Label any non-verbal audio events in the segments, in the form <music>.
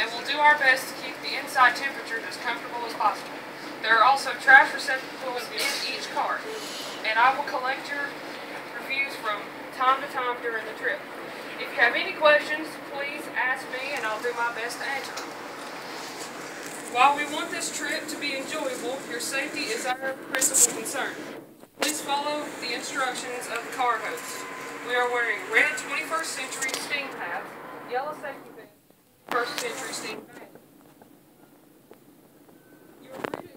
and we'll do our best to keep the inside temperatures as comfortable as possible. There are also trash receptacles in each car, and I will collect your reviews from time to time during the trip. If you have any questions, please ask me and I'll do my best to answer them. While we want this trip to be enjoyable, your safety is our principal concern. Please follow the instructions of the car host. We are wearing red 21st century steam hats, yellow safety vests, 21st century. You are to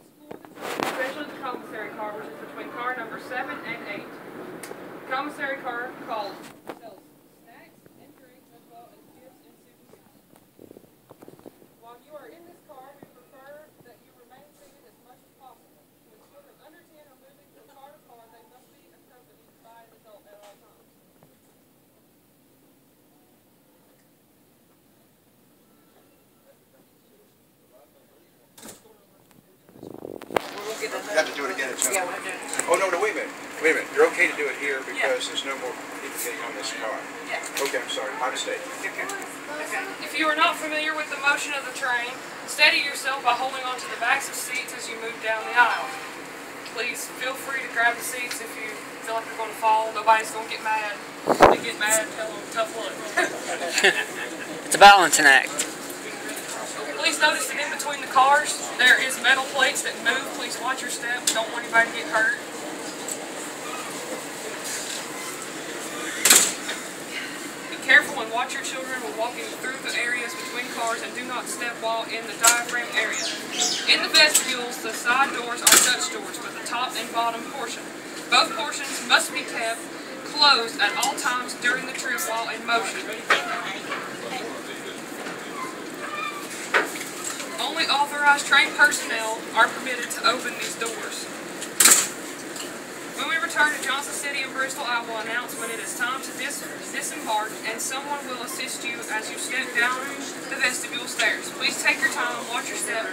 especially the commissary car, which is between car number 7 and 8. Commissary car called sells snacks and drinks as well as gifts and souvenirs. While you are in this car, we prefer that you remain seated as much as possible. When children under 10 are moving from car to car, they must be accompanied by an adult at all times. You have to do it again at some point. Oh, no, no, wait a minute, wait a minute, you're okay to do it here because there's no more people getting on this car. Okay, I'm sorry, my mistake. Okay. okay. If you are not familiar with the motion of the train, steady yourself by holding onto the backs of seats as you move down the aisle. Please feel free to grab the seats if you feel like you're going to fall. Nobody's going to get mad. If they get mad, tell them tough luck. <laughs> It's a balancing act. Notice that in between the cars, there is metal plates that move. Please watch your step. Don't want anybody to get hurt. Be careful and watch your children when walking through the areas between cars and do not step while in the diaphragm area. In the vestibules, the side doors are Dutch doors with the top and bottom portion. Both portions must be kept closed at all times during the trip while in motion. Only authorized trained personnel are permitted to open these doors. When we return to Johnson City and Bristol, I will announce when it is time to dis- disembark, and someone will assist you as you step down the vestibule stairs. Please take your time, and watch your step,